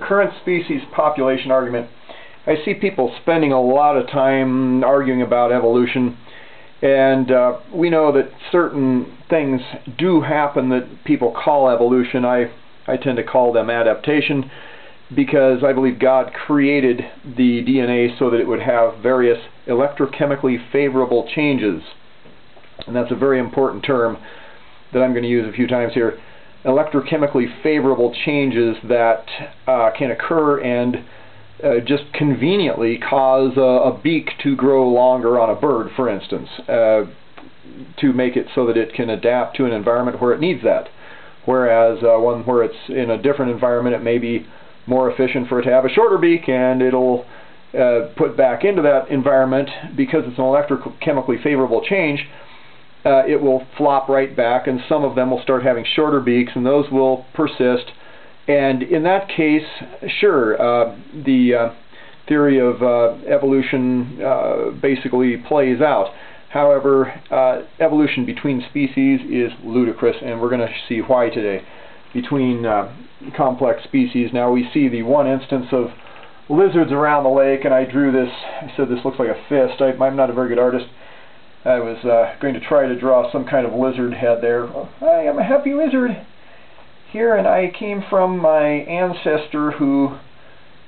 current species population argument, I see people spending a lot of time arguing about evolution, and uh, we know that certain things do happen that people call evolution. I, I tend to call them adaptation because I believe God created the DNA so that it would have various electrochemically favorable changes. And that's a very important term that I'm going to use a few times here electrochemically favorable changes that uh, can occur and uh, just conveniently cause a, a, beak to grow longer on a bird, for instance, uh, to make it so that it can adapt to an environment where it needs that. Whereas uh, one where it's in a different environment, it may be more efficient for it to have a shorter beak and it'll uh, put back into that environment because it's an electrochemically favorable change uh, it will flop right back and some of them will start having shorter beaks and those will persist. And in that case sure uh, the uh, theory of uh, evolution uh, basically plays out. However uh, evolution between species is ludicrous and we're going to see why today. Between complex species now we see the one instance of lizards around the lake and I drew this I said this looks like a fist. I, I'm not a very good artist I was uh, going to try to draw some kind of lizard head there. I am a happy lizard here, and I came from my ancestor who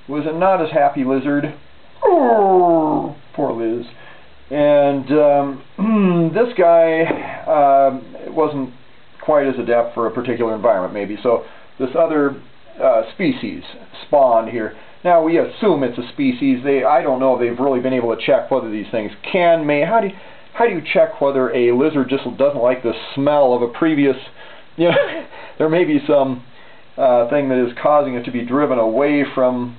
was a not as happy lizard. Oh, poor Liz. And um, this guy uh, wasn't quite as adept for a particular environment, maybe. So this other uh, species spawned here. Now we assume it's a species. They, I don't know if they've really been able to check whether these things can, may. How do you, how do you check whether a lizard just doesn't like the smell of a previous, you know, there may be some uh, thing that is causing it to be driven away from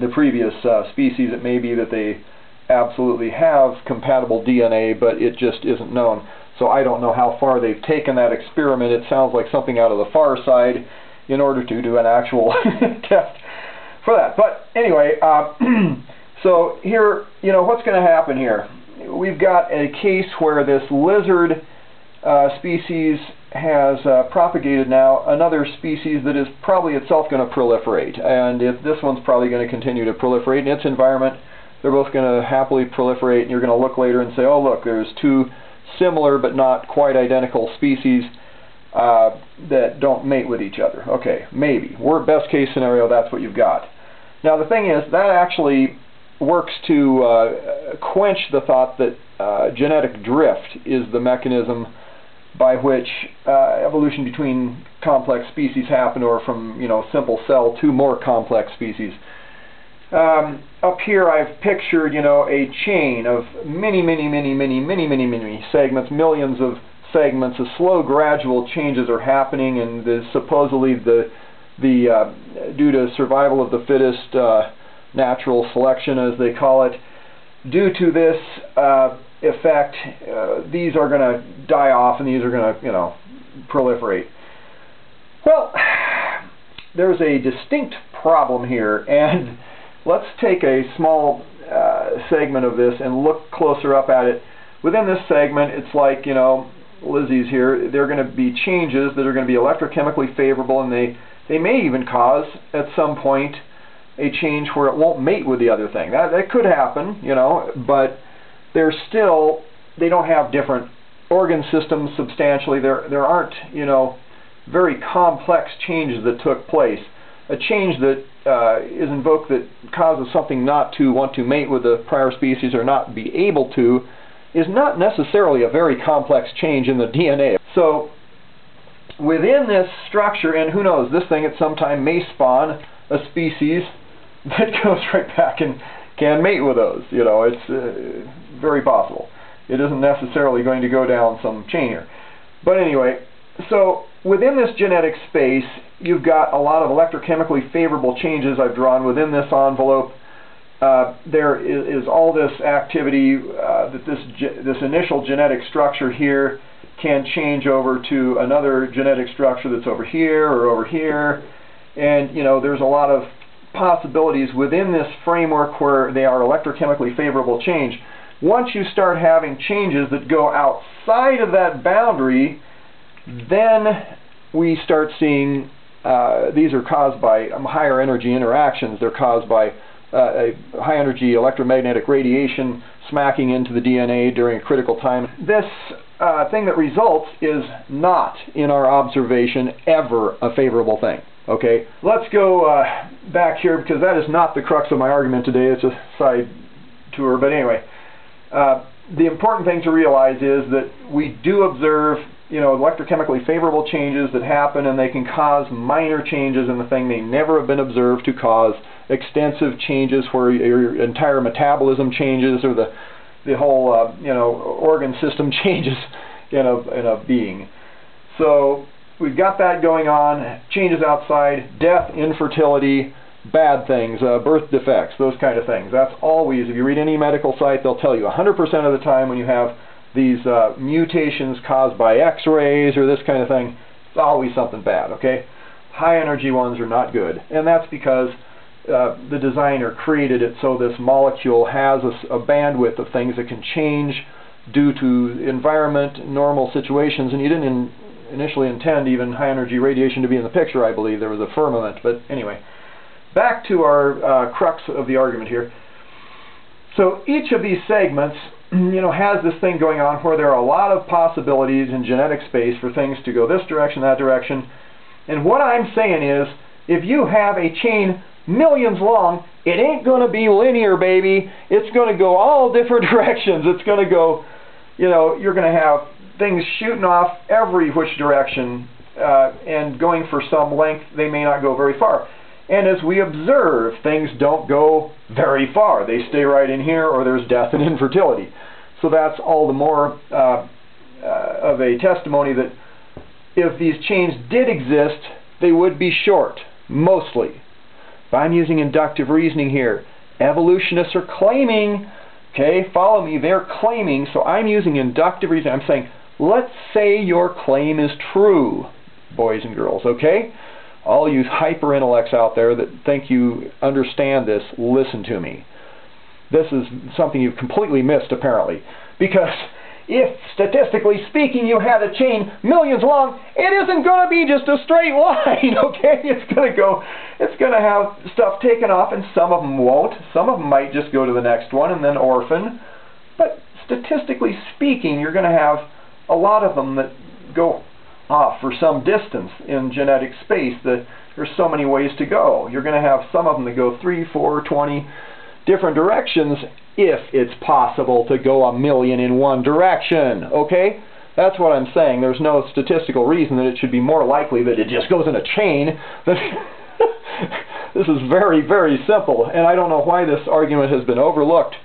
the previous uh, species. It may be that they absolutely have compatible DNA, but it just isn't known. So I don't know how far they've taken that experiment. It sounds like something out of the far side in order to do an actual test for that. But anyway, uh, so here, you know, what's going to happen here? We've got a case where this lizard uh, species has uh, propagated now another species that is probably itself going to proliferate. And if this one's probably going to continue to proliferate in its environment, they're both going to happily proliferate, and you're going to look later and say, oh, look, there's two similar but not quite identical species uh, that don't mate with each other. Okay, maybe. We're best case scenario, that's what you've got. Now, the thing is, that actually works to uh, quench the thought that uh, genetic drift is the mechanism by which uh, evolution between complex species happen or from you know simple cell to more complex species. Um, up here I've pictured you know a chain of many many many many many many many segments, millions of segments, of slow gradual changes are happening and the, supposedly the the uh, due to survival of the fittest uh, natural selection as they call it. Due to this uh, effect, uh, these are going to die off and these are going to, you know, proliferate. Well, there's a distinct problem here and let's take a small uh, segment of this and look closer up at it. Within this segment, it's like, you know, Lizzie's here, there are going to be changes that are going to be electrochemically favorable and they, they may even cause, at some point, a change where it won't mate with the other thing. That, that could happen, you know, but they're still, they don't have different organ systems substantially. There, there aren't, you know, very complex changes that took place. A change that uh, is invoked that causes something not to want to mate with the prior species or not be able to is not necessarily a very complex change in the DNA. So within this structure, and who knows, this thing at some time may spawn a species that goes right back and can mate with those. You know, it's uh, very possible. It isn't necessarily going to go down some chain here. But anyway, so within this genetic space, you've got a lot of electrochemically favorable changes I've drawn within this envelope. Uh, there is, is, all this activity uh, that this this initial genetic structure here can change over to another genetic structure that's over here or over here and you know there's a lot of possibilities within this framework where they are electrochemically favorable change. Once you start having changes that go outside of that boundary, then we start seeing uh, these are caused by um, higher energy interactions. They're caused by uh, high energy electromagnetic radiation smacking into the DNA during a critical time. This uh, thing that results is not, in our observation, ever a favorable thing. Okay, let's go uh, back here because that is not the crux of my argument today. It's a side tour, but anyway, uh, the important thing to realize is that we do observe you know, electrochemically favorable changes that happen and they can cause minor changes in the thing. They never have been observed to cause extensive changes where your entire metabolism changes or the the whole uh, you know organ system changes in a in a being. So we've got that going on. Changes outside, death, infertility, bad things, uh, birth defects, those kind of things. That's always, if you read any medical site, they'll tell you 100% of the time when you have these uh, mutations caused by x-rays or this kind of thing, it's always something bad, okay? High energy ones are not good, and that's because uh, the designer created it so this molecule has a, a, bandwidth of things that can change due to environment, normal situations, and you didn't in, initially intend even high energy radiation to be in the picture, I believe. There was a firmament, but anyway. Back to our uh, crux of the argument here. So each of these segments you know, has this thing going on where there are a lot of possibilities in genetic space for things to go this direction, that direction. And what I'm saying is, if you have a chain millions long, it ain't going to be linear, baby. It's going to go all different directions. It's going to go, you know, you're going to have things shooting off every which direction uh, and going for some length. They may not go very far. And as we observe, things don't go very far. They stay right in here or there's death and infertility. So that's all the more uh, uh, of a testimony that if these chains did exist, they would be short, mostly. If I'm using inductive reasoning here, evolutionists are claiming, okay, follow me, they're claiming, so I'm using inductive reasoning. I'm saying, let's say your claim is true, boys and girls, okay? all you hyper intellects out there that think you understand this, listen to me. This is something you've completely missed, apparently. Because if, statistically speaking, you had a chain millions long, it isn't going to be just a straight line, okay? It's going to go, it's going to have stuff taken off, and some of them won't. Some of them might just go to the next one and then orphan. But statistically speaking, you're going to have a lot of them that go off for some distance in genetic space that there's so many ways to go. You're going to have some of them that go 3, 4, 20 different directions if it's possible to go a million in one direction, okay? That's what I'm saying. There's no statistical reason that it should be more likely that it just goes in a chain. this is very, very simple, and I don't know why this argument has been overlooked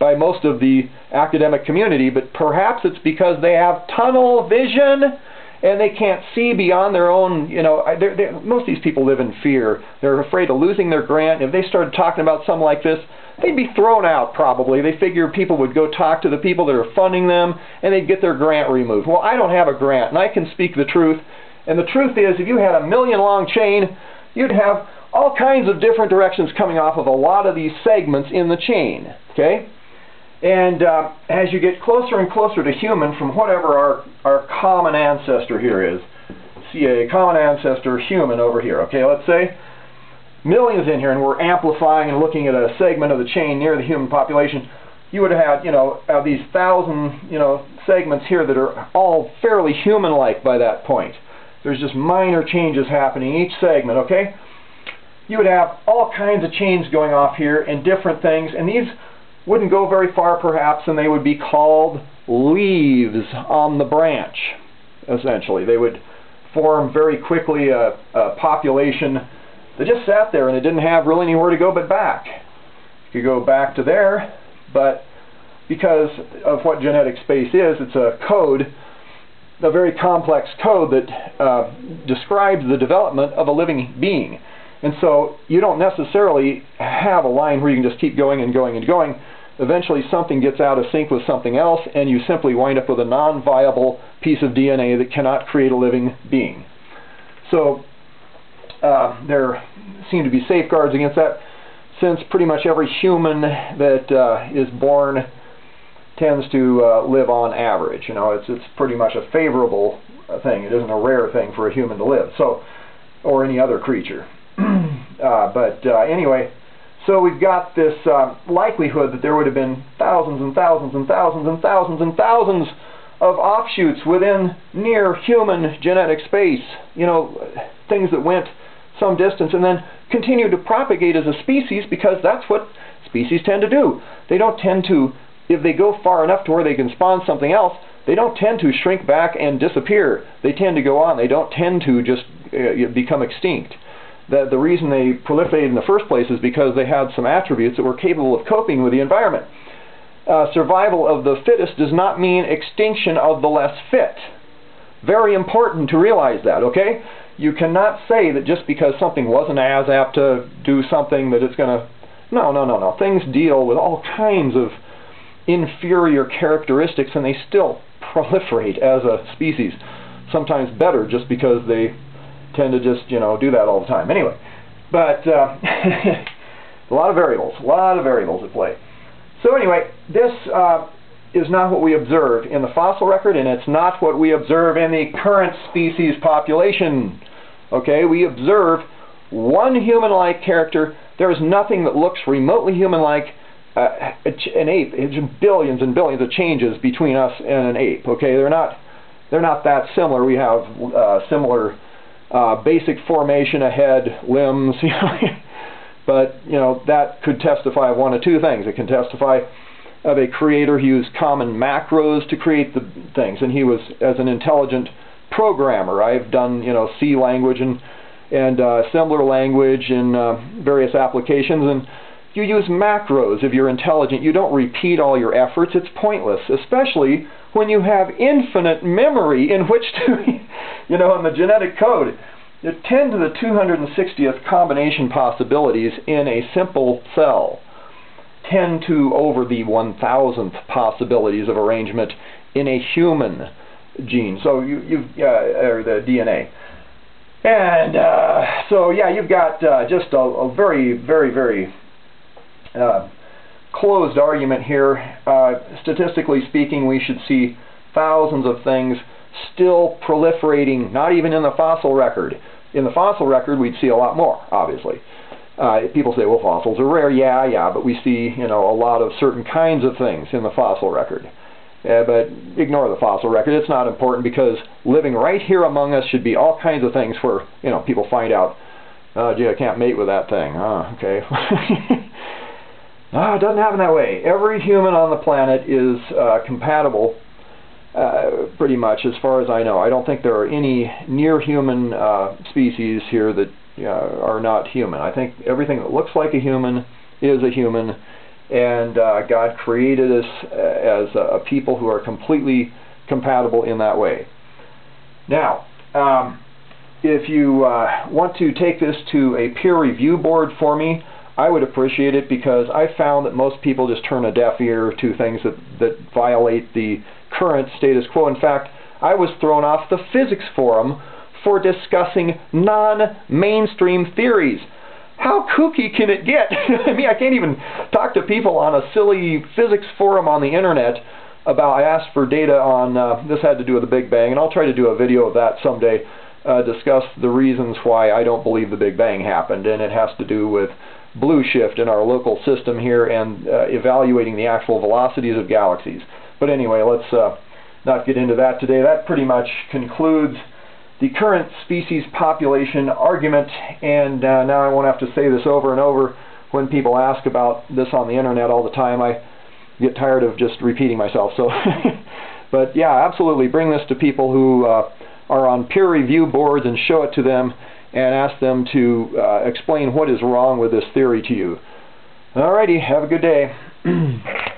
by most of the academic community, but perhaps it's because they have tunnel vision and they can't see beyond their own, you know, they're, they're, most of these people live in fear. They're afraid of losing their grant. If they started talking about something like this, they'd be thrown out probably. They figure people would go talk to the people that are funding them and they'd get their grant removed. Well, I don't have a grant and I can speak the truth. And the truth is, if you had a million long chain, you'd have all kinds of different directions coming off of a lot of these segments in the chain. Okay? And uh, as you get closer and closer to human from whatever our, our common ancestor here is, see a common ancestor human over here, okay, let's say, millions in here, and we're amplifying and looking at a segment of the chain near the human population, you would have had, you know, uh, these thousand, you know, segments here that are all fairly human-like by that point. There's just minor changes happening each segment, okay? You would have all kinds of chains going off here and different things, and these wouldn't go very far perhaps and they would be called leaves on the branch essentially. They would form very quickly a, a population that just sat there and it didn't have really anywhere to go but back. You could go back to there but because of what genetic space is it's a code a very complex code that uh, describes the development of a living being. And so you don't necessarily have a line where you can just keep going and going and going. Eventually something gets out of sync with something else and you simply wind up with a non-viable piece of DNA that cannot create a living being. So uh, there seem to be safeguards against that since pretty much every human that uh, is born tends to uh, live on average. You know, it's, it's pretty much a favorable thing. It isn't a rare thing for a human to live. So or any other creature. uh, but uh, anyway, so we've got this uh, likelihood that there would have been thousands and thousands and thousands and thousands and thousands of offshoots within near human genetic space. You know, things that went some distance and then continue to propagate as a species because that's what species tend to do. They don't tend to, if they go far enough to where they can spawn something else, they don't tend to shrink back and disappear. They tend to go on. They don't tend to just uh, become extinct. The, the reason they proliferated in the first place is because they had some attributes that were capable of coping with the environment. Uh, survival of the fittest does not mean extinction of the less fit. Very important to realize that, okay? You cannot say that just because something wasn't as apt to do something that it's going to... No, no, no, no. Things deal with all kinds of inferior characteristics and they still proliferate as a species. Sometimes better just because they tend to just, you know, do that all the time. Anyway, but uh, a lot of variables, a lot of variables at play. So anyway, this uh, is not what we observe in the fossil record, and it's not what we observe in the current species population. Okay, we observe one human-like character. There is nothing that looks remotely human-like. Uh, an ape, it's billions and billions of changes between us and an ape. Okay, they're not they're not that similar. We have uh, similar uh, basic formation, a head, limbs, you know, but you know that could testify of one of two things. It can testify of a creator who used common macros to create the things, and he was as an intelligent programmer. I've done you know C language and and uh, assembler language in uh, various applications, and you use macros if you're intelligent. You don't repeat all your efforts. It's pointless, especially when you have infinite memory in which to, you know, in the genetic code. Are 10 to the 260th combination possibilities in a simple cell. 10 to over the 1000th possibilities of arrangement in a human gene. So you, you've, uh, or the DNA. And uh, so, yeah, you've got uh, just a, a, very, very, very uh, closed argument here. Uh, statistically speaking, we should see thousands of things still proliferating, not even in the fossil record. In the fossil record, we'd see a lot more, obviously. Uh, people say, well, fossils are rare. Yeah, yeah, but we see, you know, a lot of certain kinds of things in the fossil record. Uh, but ignore the fossil record. It's not important because living right here among us should be all kinds of things where, you know, people find out, oh, gee, I can't mate with that thing. Oh, okay. Ah, it doesn't happen that way. Every human on the planet is uh, compatible, uh, pretty much, as far as I know. I don't think there are any near-human uh, species here that uh, are not human. I think everything that looks like a human is a human, and uh, God created us uh, as a people who are completely compatible in that way. Now, um, if you want to take this to a peer review board for me, I would appreciate it because I found that most people just turn a deaf ear to things that, that violate the current status quo. In fact, I was thrown off the physics forum for discussing non-mainstream theories. How kooky can it get? I mean, I can't even talk to people on a silly physics forum on the internet about, I asked for data on, uh, this had to do with the Big Bang, and I'll try to do a video of that someday, uh, discuss the reasons why I don't believe the Big Bang happened, and it has to do with blue shift in our local system here and uh, evaluating the actual velocities of galaxies. But anyway, let's uh, not get into that today. That pretty much concludes the current species population argument, and uh, now I won't have to say this over and over when people ask about this on the internet all the time. I get tired of just repeating myself. So, but yeah, absolutely, bring this to people who uh, are on peer review boards and show it to them and ask them to uh, explain what is wrong with this theory to you. Alrighty, have a good day.